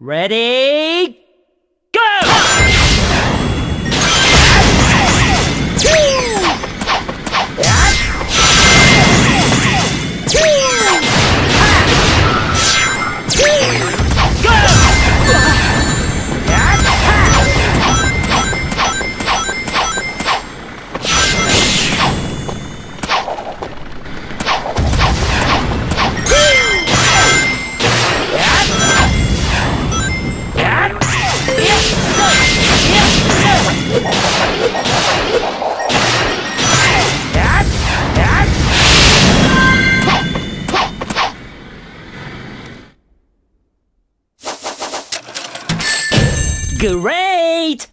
Ready? Great!